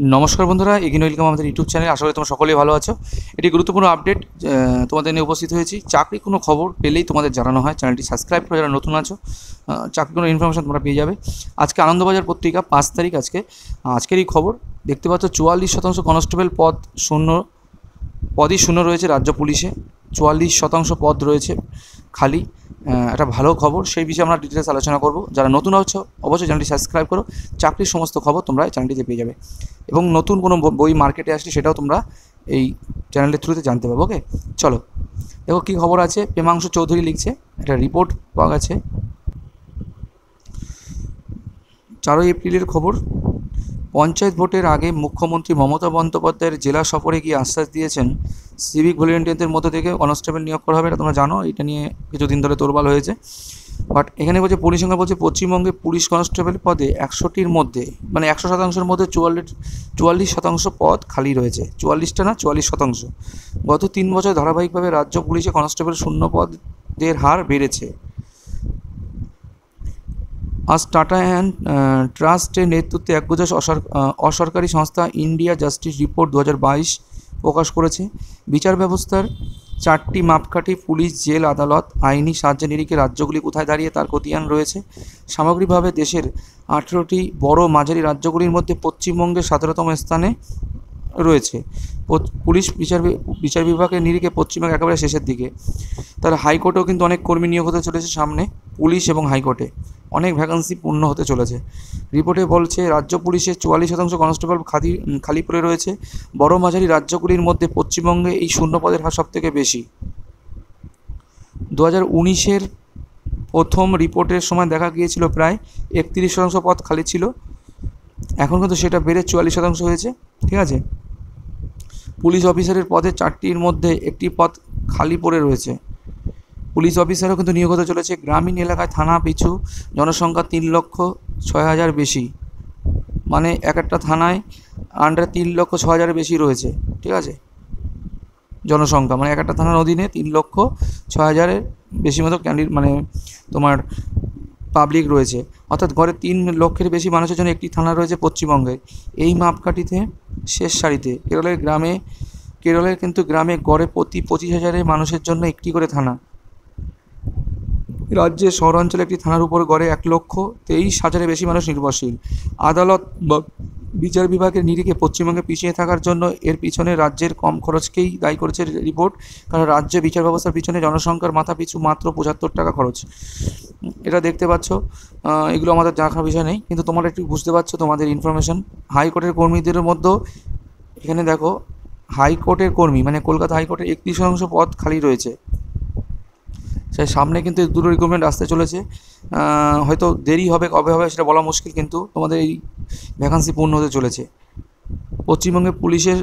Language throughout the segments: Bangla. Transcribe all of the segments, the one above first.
নমস্কার বন্ধুরা এগিন ওয়েলকাম আমাদের ইউটিউব চ্যানেল। করি তোমরা সকলেই ভালো আছো। এটি গুরুত্বপূর্ণ আপডেট তোমাদের নিয়ে উপস্থিত হয়েছি। চাকরি কোনো খবর পেলেই তোমাদের জানানো হয়। চ্যানেলটি সাবস্ক্রাইব করে যারা নতুন আছো চাকরি কোনো ইনফরমেশন তোমরা পেয়ে যাবে। আজকে আনন্দবাজার পত্রিকা, পাঁচ তারিখ আজকে। আজকের এই খবর, দেখতে পাচ্ছ চুয়াল্লিশ শতাংশ কনস্টেবল পদ শূন্য, পদই শূন্য রয়েছে রাজ্য পুলিশে। চুয়াল্লিশ শতাংশ পদ রয়েছে। খালি একটা ভালো খবর, সেই বিষয়ে আমরা ডিটেলস আলোচনা করব। যারা নতুন হচ্ছ অবশ্যই চ্যানেলটি সাবস্ক্রাইব করো। চাকরির সমস্ত খবর তোমরা এই চ্যানেলটিতে পেয়ে যাবে। এবং নতুন কোনো বই মার্কেটে আসলে সেটাও তোমরা এই চ্যানেলের থ্রুতে জানতে পারবে ওকে চলো। দেখো কী খবর আছে? প্রেমাংশু চৌধুরী লিখছে, একটা রিপোর্ট পাওয়া গেছে। চারই এপ্রিলের খবর, পঞ্চায়েত ভোটের আগে মুখ্যমন্ত্রী মমতা বন্দ্যোপাধ্যায়ের জেলা সফরে গিয়ে আশ্বাস দিয়েছেন সিভিক ভলেন্টিয়ারদের মধ্যে থেকে কনস্টেবল নিয়োগ করা হবে, এটা তোমরা জানো, এটা নিয়ে কিছুদিন ধরে তোরবাল হয়েছে। বাট এখানে বলছে পরিসংখ্যান বলছে, পশ্চিমবঙ্গে পুলিশ কনস্টেবল পদে একশোটির মধ্যে মানে একশো শতাংশের মধ্যে চুয়াল্লিশ চুয়াল্লিশ শতাংশ পদ খালি রয়েছে। চুয়াল্লিশটা না, চুয়াল্লিশ শতাংশ। গত তিন বছর ধারাবাহিকভাবে রাজ্য পুলিশে কনস্টেবল শূন্য পদের হার বেড়েছে। আজ টাটা অ্যান্ড ট্রাস্টের নেতৃত্বে অসর- অসরকারি সংস্থা ইন্ডিয়া জাস্টিস রিপোর্ট দু হাজার বাইশ প্রকাশ করেছে। বিচার ব্যবস্থার চারটি মাপকাঠি পুলিশ, জেল, আদালত, আইনি সাহায্য নিরিখে রাজ্যগুলি কোথায় দাঁড়িয়ে তার খতিয়ান রয়েছে। সামগ্রিকভাবে দেশের আঠেরোটি বড় মাঝারি রাজ্যগুলির মধ্যে পশ্চিমবঙ্গের সতেরোতম স্থানে রয়েছে। পুলিশ বিচার বিচার বিভাগের নিরিখে পশ্চিমবঙ্গ একেবারে শেষের দিকে। তার হাইকোর্টেও কিন্তু অনেক কর্মী নিয়োগ হতে চলেছে সামনে, পুলিশ এবং হাইকোর্টে। অনেক ভ্যাকান্সি পূর্ণ হতে চলেছে। রিপোর্টে বলছে, রাজ্য পুলিশের চুয়াল্লিশ শতাংশ কনস্টেবল খালি খালি পড়ে রয়েছে। বড় মাঝারি রাজ্যগুলির মধ্যে পশ্চিমবঙ্গে এই শূন্য পদের হার সবথেকে বেশি। দু হাজার উনিশের প্রথম রিপোর্টের সময় দেখা গিয়েছিল প্রায় একত্রিশ শতাংশ পদ খালি ছিল। এখন কিন্তু সেটা বেড়ে চুয়াল্লিশ শতাংশ হয়েছে, ঠিক আছে? পুলিশ অফিসারের পদে চারটির মধ্যে একটি পদ খালি পড়ে রয়েছে। পুলিশ অফিসারও কিন্তু নিয়োগ হতে চলেছে। গ্রামীণ এলাকায় থানা পিছু, জনসংখ্যা তিন লক্ষ ছয় হাজার বেশি। মানে এক একটা থানায় আন্ডার তিন লক্ষ ছ হাজার বেশি রয়েছে, ঠিক আছে? জনসংখ্যা মানে এক একটা থানার অধীনে তিন লক্ষ ছ হাজারের বেশি মতো ক্যান্ডিড মানে তোমার পাবলিক রয়েছে। অর্থাৎ গড়ে তিন লক্ষের বেশি মানুষের জন্য একটি থানা রয়েছে পশ্চিমবঙ্গে। এই মাপকাঠিতে শেষ সারিতে কেরলের গ্রামে, কেরলের কিন্তু গ্রামে গড়ে প্রতি পঁচিশ হাজারের মানুষের জন্য একটি করে থানা। রাজ্যের শহরাঞ্চলে একটি থানার উপর গড়ে এক লক্ষ তেইশ হাজারের বেশি মানুষ নির্ভরশীল। আদালত বা বিচার বিভাগের নিরিখে পশ্চিমবঙ্গে পিছিয়ে থাকার জন্য এর পিছনে রাজ্যের কম খরচকেই দায়ী করেছে রিপোর্ট, কারণ রাজ্যে বিচার ব্যবস্থার পিছনে জনসংখ্যার মাথা পিছু মাত্র পঁচাত্তর টাকা খরচ। এটা দেখতে পাচ্ছ এগুলো আমাদের দেখার বিষয় নেই, কিন্তু তোমরা একটু বুঝতে পারছ তোমাদের ইনফরমেশন হাইকোর্টের কর্মীদের মধ্যেও এখানে দেখো, হাইকোর্টের কর্মী মানে কলকাতা হাইকোর্টের একত্রিশ শতাংশ পদ খালি রয়েছে। সেই সামনে কিন্তু দুটো রিক্রুটমেন্ট আসতে চলেছে। হয়তো দেরি হবে, কবে হবে সেটা বলা মুশকিল, কিন্তু তোমাদের এই ভ্যাকান্সি পূর্ণ হতে চলেছে। পশ্চিমবঙ্গে পুলিশের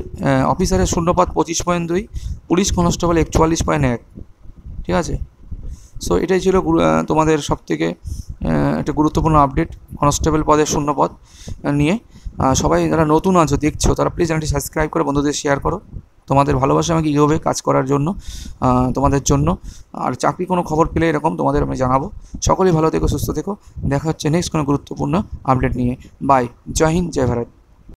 অফিসারের শূন্যপাত পঁচিশ পয়েন্ট দুই, পুলিশ কনস্টেবল একচুয়াল্লিশ পয়েন্ট এক, ঠিক আছে? সো এটাই ছিল তোমাদের সবথেকে একটা গুরুত্বপূর্ণ আপডেট কনস্টেবল পদের শূন্যপদ নিয়ে। সবাই যারা নতুন আছো, দেখছ, তারা প্লিজ চ্যানেলটি সাবস্ক্রাইব করে, বন্ধুদের শেয়ার করো। তোমাদের ভালোবাসা আমাকে এগোবে কাজ করার জন্য তোমাদের জন্য। আর চাকরি কোনো খবর পেলে এরকম তোমাদের আমি জানাব। সকলেই ভালো থেকো, সুস্থ থেকো। দেখা হচ্ছে নেক্সট কোনো গুরুত্বপূর্ণ আপডেট নিয়ে। বাই জয় হিন্দ, জয় ভারত।